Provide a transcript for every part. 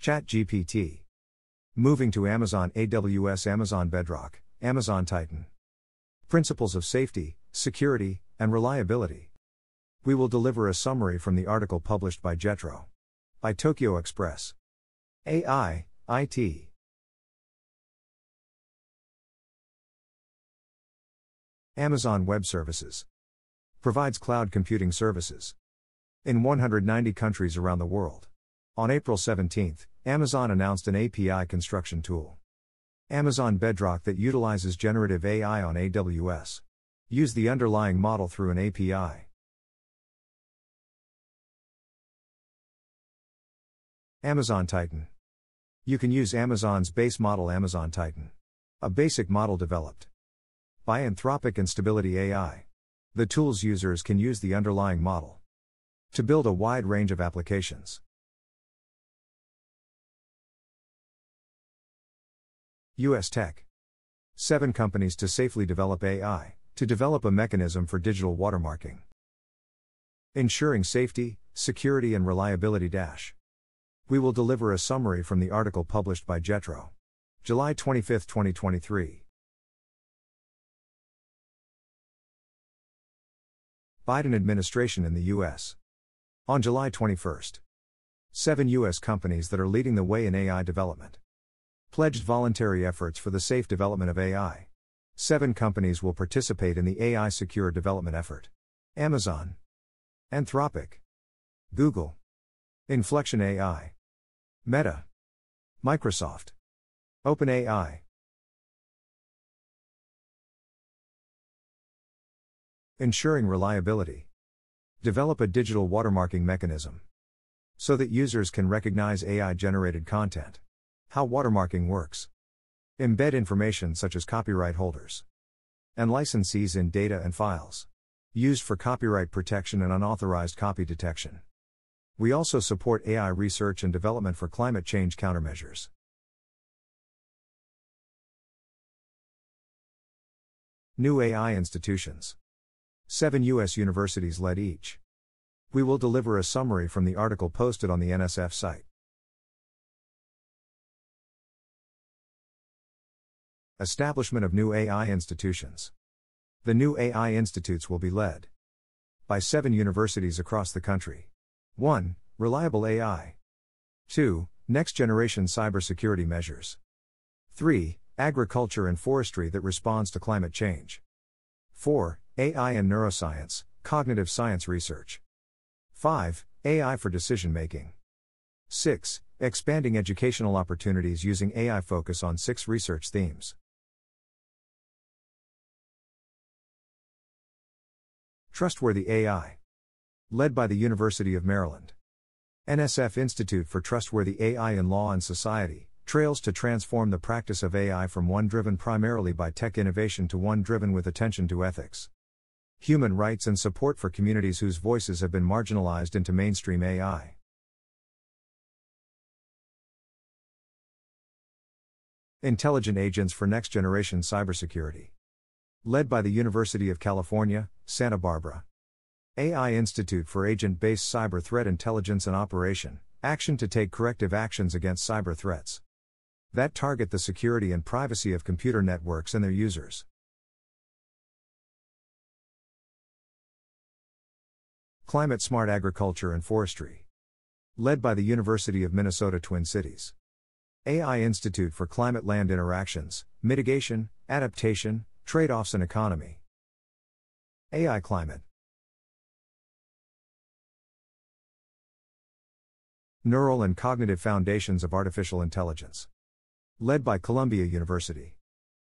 ChatGPT. Moving to Amazon AWS Amazon Bedrock, Amazon Titan. Principles of safety, security, and reliability. We will deliver a summary from the article published by Jetro. By Tokio X'press. AI, IT. Amazon Web Services. Provides cloud computing services. In 190 countries around the world. On April 17, Amazon announced an API construction tool. Amazon Bedrock that utilizes generative AI on AWS. Use the underlying model through an API. Amazon Titan. You can use Amazon's base model Amazon Titan. A basic model developed by Anthropic and Stability AI. The tool's users can use the underlying model to build a wide range of applications. US Tech. Seven companies to safely develop AI, to develop a mechanism for digital watermarking. Ensuring safety, security, and reliability. Dash. We will deliver a summary from the article published by Jetro. July 25, 2023. Biden administration in the U.S. On July 21. Seven U.S. companies that are leading the way in AI development pledged voluntary efforts for the safe development of AI. Seven companies will participate in the AI secure development effort Amazon, Anthropic, Google, Inflection AI, Meta, Microsoft, OpenAI. Ensuring reliability. Develop a digital watermarking mechanism so that users can recognize AI generated content. How watermarking works. Embed information such as copyright holders and licensees in data and files. Used for copyright protection and unauthorized copy detection. We also support AI research and development for climate change countermeasures. New AI institutions. Seven U.S. universities led each. We will deliver a summary from the article posted on the NSF site. Establishment of new AI institutions. The new AI institutes will be led by seven universities across the country. 1. Reliable AI. 2. Next generation cybersecurity measures. 3. Agriculture and forestry that responds to climate change. 4. AI and neuroscience, cognitive science research. 5. AI for decision making. 6. Expanding educational opportunities using AI focus on six research themes. Trustworthy AI. Led by the University of Maryland. NSF Institute for Trustworthy AI in Law and Society, trails to transform the practice of AI from one driven primarily by tech innovation to one driven with attention to ethics. Human rights and support for communities whose voices have been marginalized into mainstream AI. Intelligent Agents for Next Generation Cybersecurity. Led by the University of California, Santa Barbara. AI Institute for Agent Based Cyber Threat Intelligence and Operation Action to take corrective actions against cyber threats that target the security and privacy of computer networks and their users. Climate Smart Agriculture and Forestry. Led by the University of Minnesota Twin Cities. AI Institute for Climate Land Interactions, Mitigation, Adaptation, Trade offs and economy. AI climate. Neural and Cognitive Foundations of Artificial Intelligence. Led by Columbia University.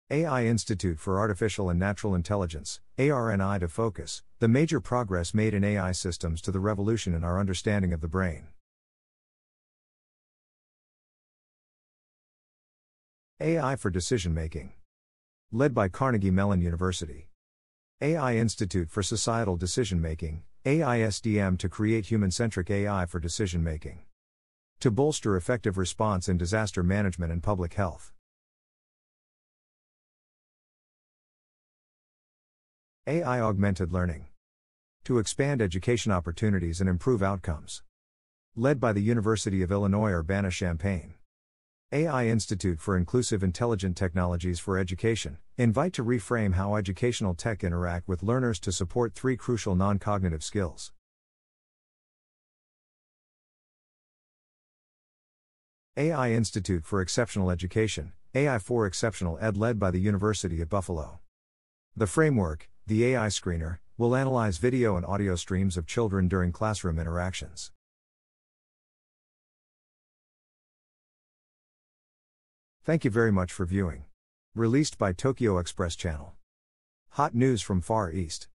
AI Institute for Artificial and Natural Intelligence, ARNI to focus, the major progress made in AI systems to the revolution in our understanding of the brain. AI for Decision Making led by Carnegie Mellon University. AI Institute for Societal Decision Making, AISDM to create human centric AI for decision making. To bolster effective response in disaster management and public health. AI Augmented Learning. To expand education opportunities and improve outcomes. Led by the University of Illinois Urbana Champaign. AI Institute for Inclusive Intelligent Technologies for Education, invite to reframe how educational tech interact with learners to support three crucial non cognitive skills. AI Institute for Exceptional Education, AI for Exceptional Ed, led by the University of Buffalo. The framework, the AI Screener, will analyze video and audio streams of children during classroom interactions. Thank you very much for viewing. Released by Tokio X'press Channel. Hot news from Far East.